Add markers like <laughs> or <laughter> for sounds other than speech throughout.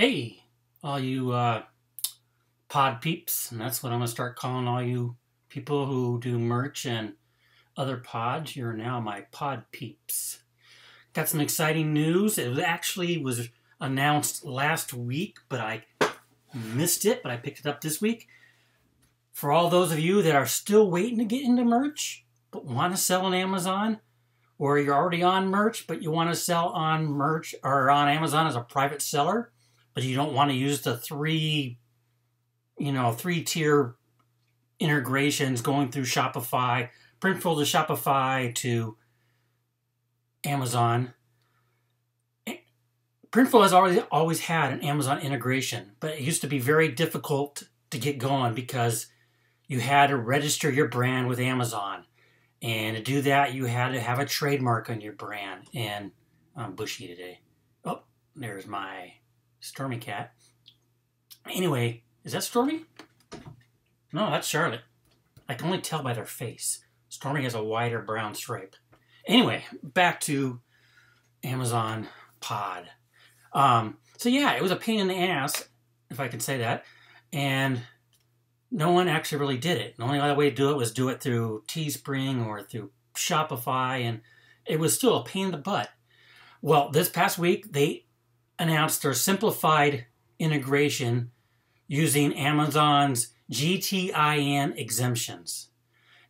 Hey, all you uh, pod peeps, and that's what I'm going to start calling all you people who do merch and other pods. You're now my pod peeps. Got some exciting news. It actually was announced last week, but I missed it, but I picked it up this week. For all those of you that are still waiting to get into merch, but want to sell on Amazon, or you're already on merch, but you want to sell on merch or on Amazon as a private seller, but you don't want to use the three, you know, three tier integrations going through Shopify, Printful to Shopify to Amazon. Printful has already always had an Amazon integration, but it used to be very difficult to get going because you had to register your brand with Amazon. And to do that, you had to have a trademark on your brand. And I'm bushy today. Oh, there's my Stormy cat. Anyway, is that Stormy? No, that's Charlotte. I can only tell by their face. Stormy has a wider brown stripe. Anyway, back to Amazon Pod. Um, so yeah, it was a pain in the ass, if I can say that, and no one actually really did it. The only other way to do it was do it through Teespring or through Shopify, and it was still a pain in the butt. Well, this past week they announced their simplified integration using Amazon's GTIN exemptions.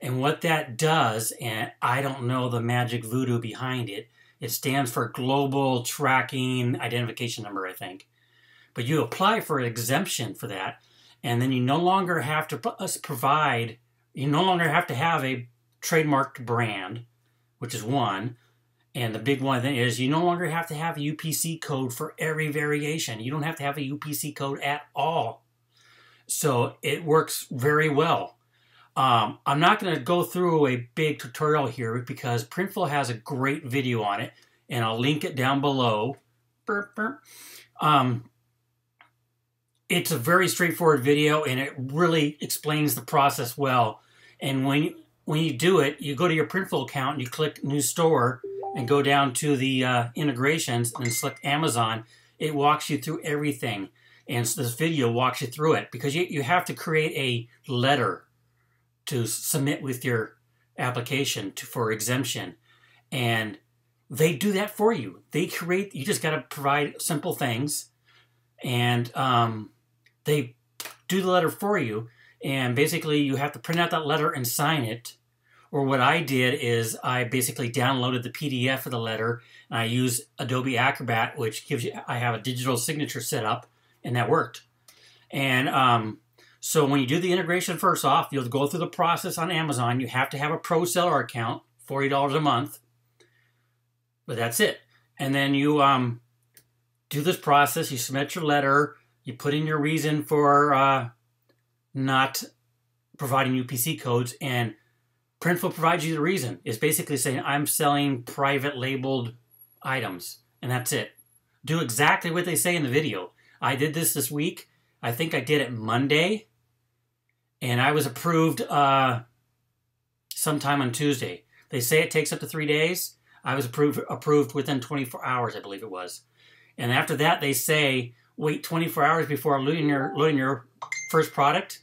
And what that does, and I don't know the magic voodoo behind it, it stands for Global Tracking Identification Number, I think. But you apply for an exemption for that, and then you no longer have to provide, you no longer have to have a trademarked brand, which is one. And the big one is you no longer have to have a UPC code for every variation. You don't have to have a UPC code at all. So it works very well. Um, I'm not going to go through a big tutorial here because Printful has a great video on it, and I'll link it down below. Burp, burp. Um, it's a very straightforward video, and it really explains the process well. And when you, when you do it, you go to your Printful account and you click New Store, and go down to the uh, integrations and select Amazon, it walks you through everything. And so this video walks you through it because you, you have to create a letter to submit with your application to, for exemption. And they do that for you. They create, you just got to provide simple things and um, they do the letter for you. And basically, you have to print out that letter and sign it or what I did is I basically downloaded the PDF of the letter and I use Adobe Acrobat, which gives you, I have a digital signature set up and that worked. And um, so when you do the integration first off, you'll go through the process on Amazon. You have to have a pro seller account, $40 a month, but that's it. And then you um, do this process, you submit your letter, you put in your reason for uh, not providing UPC codes, and Printful provides you the reason. It's basically saying, I'm selling private labeled items, and that's it. Do exactly what they say in the video. I did this this week. I think I did it Monday, and I was approved uh, sometime on Tuesday. They say it takes up to three days. I was approved approved within 24 hours, I believe it was. And after that, they say wait 24 hours before loading your loading your first product.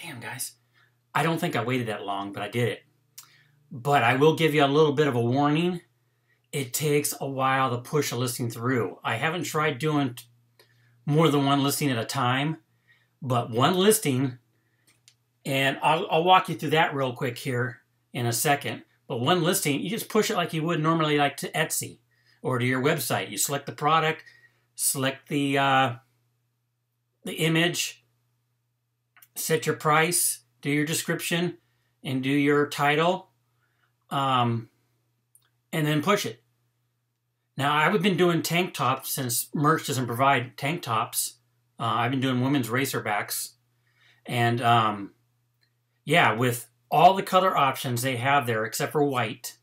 Damn, guys. I don't think I waited that long, but I did it. But I will give you a little bit of a warning. It takes a while to push a listing through. I haven't tried doing more than one listing at a time, but one listing, and I'll, I'll walk you through that real quick here in a second. But one listing, you just push it like you would normally like to Etsy or to your website. You select the product, select the uh, the image, set your price, do your description and do your title, um, and then push it. Now, I've been doing tank tops since merch doesn't provide tank tops. Uh, I've been doing women's racerbacks. And um, yeah, with all the color options they have there, except for white,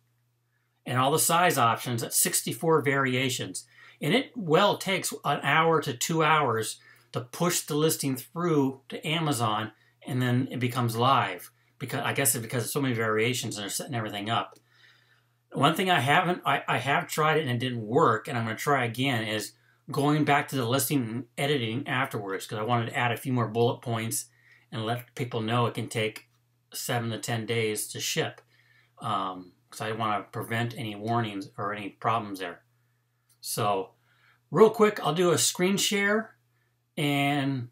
and all the size options, at 64 variations. And it well takes an hour to two hours to push the listing through to Amazon and then it becomes live because I guess it's because of so many variations and they're setting everything up. One thing I haven't, I, I have tried it and it didn't work, and I'm going to try again, is going back to the listing and editing afterwards because I wanted to add a few more bullet points and let people know it can take seven to ten days to ship because um, I want to prevent any warnings or any problems there. So, real quick, I'll do a screen share and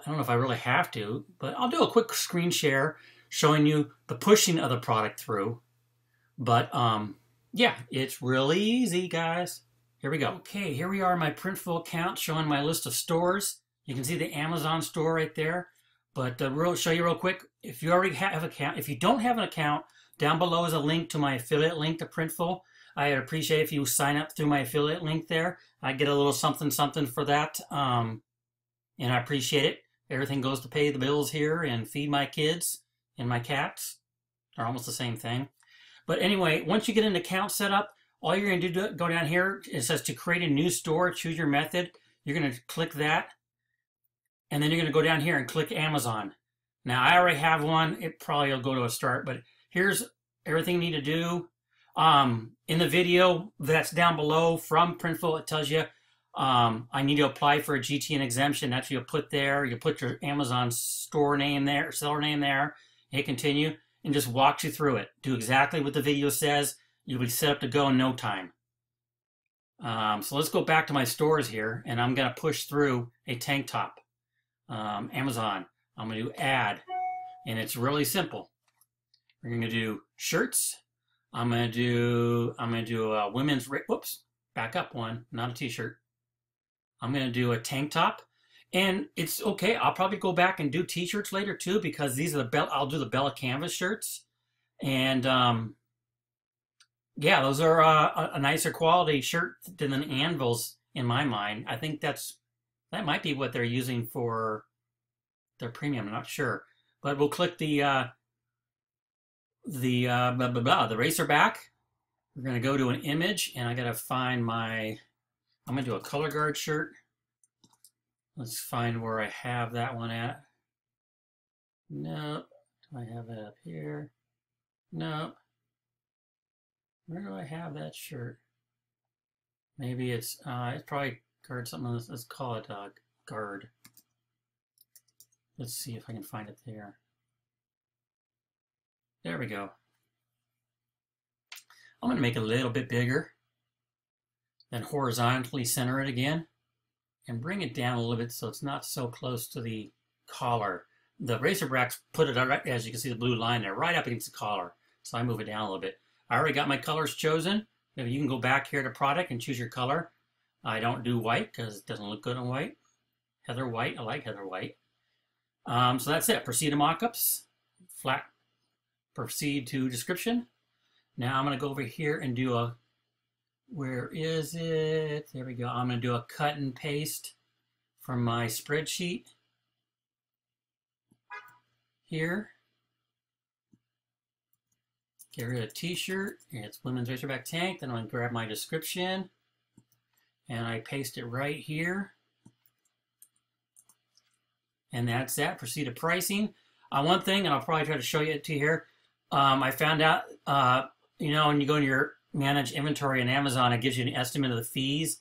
I don't know if I really have to, but I'll do a quick screen share showing you the pushing of the product through. But um, yeah, it's really easy, guys. Here we go. Okay, here we are my Printful account showing my list of stores. You can see the Amazon store right there. But uh, show you real quick. If you already have an account, if you don't have an account, down below is a link to my affiliate link to Printful. I'd appreciate if you sign up through my affiliate link there. I get a little something something for that, um, and I appreciate it. Everything goes to pay the bills here and feed my kids and my cats. They're almost the same thing. But anyway, once you get an account set up, all you're going to do, go down here, it says to create a new store, choose your method. You're going to click that. And then you're going to go down here and click Amazon. Now, I already have one. It probably will go to a start, but here's everything you need to do. Um, in the video that's down below from Printful, it tells you um, I need to apply for a GTIN exemption. That's what you'll put there. You'll put your Amazon store name there, seller name there, hit continue, and just walks you through it. Do exactly what the video says you'll be set up to go in no time. Um, so let's go back to my stores here, and I'm going to push through a tank top. Um, Amazon. I'm going to do add, and it's really simple. We're going to do shirts. I'm going to do I'm going to do a women's whoops back up one, not a t-shirt. I'm going to do a tank top, and it's okay. I'll probably go back and do t-shirts later too because these are the bell. I'll do the Bella canvas shirts, and um, yeah, those are uh, a nicer quality shirt than anvils in my mind. I think that's that might be what they're using for their premium. I'm not sure, but we'll click the uh, the uh, blah blah blah the racer back. We're gonna go to an image, and I gotta find my. I'm gonna do a color guard shirt. Let's find where I have that one at. Nope. Do I have that up here? Nope. Where do I have that shirt? Maybe it's, uh, it's probably guard something. Let's, let's call it uh, guard. Let's see if I can find it there. There we go. I'm going to make it a little bit bigger. Then horizontally center it again. And bring it down a little bit so it's not so close to the collar. The racer backs put it, right, as you can see the blue line there, right up against the collar. So I move it down a little bit. I already got my colors chosen. You can go back here to product and choose your color. I don't do white because it doesn't look good on white. Heather White, I like Heather White. Um, so that's it. Proceed to mockups. Flat. Proceed to description. Now I'm going to go over here and do a, where is it? There we go. I'm going to do a cut and paste from my spreadsheet here. Get rid of t-shirt. It's Women's Racerback Tank. Then I'm going to grab my description. And I paste it right here. And that's that. Proceed to pricing. Uh, one thing, and I'll probably try to show you it to here. Um, I found out, uh, you know, when you go into your manage inventory in Amazon, it gives you an estimate of the fees.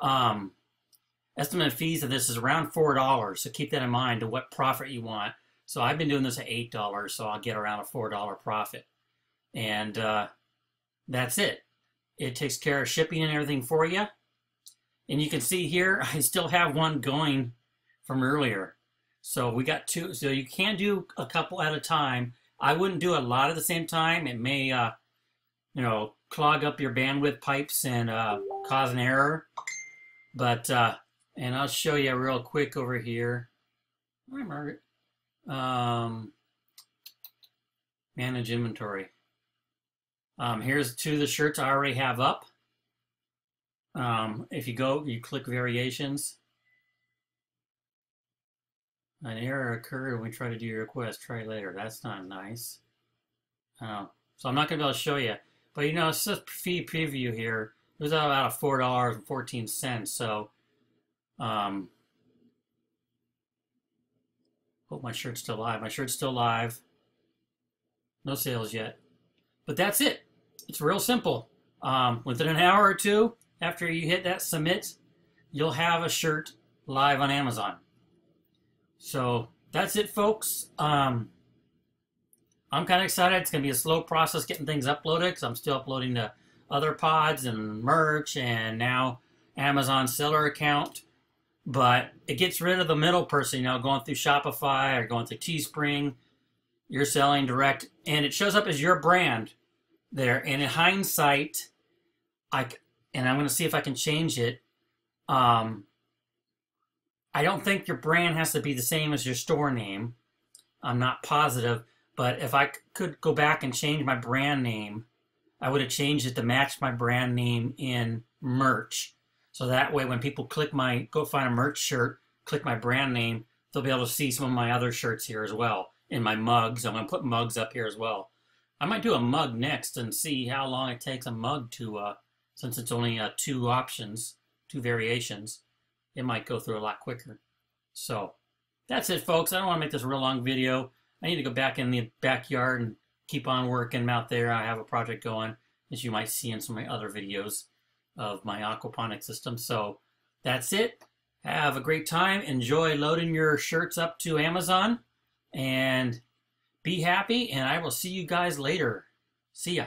Um, estimate of fees of this is around $4. So keep that in mind to what profit you want. So I've been doing this at $8, so I'll get around a $4 profit. And uh, that's it. It takes care of shipping and everything for you. And you can see here, <laughs> I still have one going from earlier. So we got two. So you can do a couple at a time. I wouldn't do a lot at the same time. It may, uh, you know, clog up your bandwidth pipes and uh, cause an error. But, uh, and I'll show you real quick over here. Hi, Margaret. Um, manage inventory. Um, here's two of the shirts I already have up. Um, if you go, you click variations. An error occurred when we try to do your request. Try later. That's not nice. Uh, so I'm not going to be able to show you. But you know, it's just fee preview here. It was about $4.14. So, um, hope my shirt's still live. My shirt's still live. No sales yet. But that's it. It's real simple. Um, within an hour or two after you hit that submit, you'll have a shirt live on Amazon. So that's it, folks. Um, I'm kind of excited. It's going to be a slow process getting things uploaded because I'm still uploading to other pods and merch and now Amazon seller account. But it gets rid of the middle person, you know, going through Shopify or going through Teespring. You're selling direct, and it shows up as your brand there. And in hindsight, I and I'm going to see if I can change it. Um, I don't think your brand has to be the same as your store name. I'm not positive, but if I could go back and change my brand name, I would have changed it to match my brand name in merch. So that way, when people click my, go find a merch shirt, click my brand name, they'll be able to see some of my other shirts here as well. In my mugs, I'm going to put mugs up here as well. I might do a mug next and see how long it takes a mug to, uh, since it's only uh, two options, two variations, it might go through a lot quicker. So that's it, folks. I don't want to make this a real long video. I need to go back in the backyard and keep on working out there. I have a project going, as you might see in some of my other videos of my aquaponic system. So that's it. Have a great time. Enjoy loading your shirts up to Amazon and be happy. And I will see you guys later. See ya.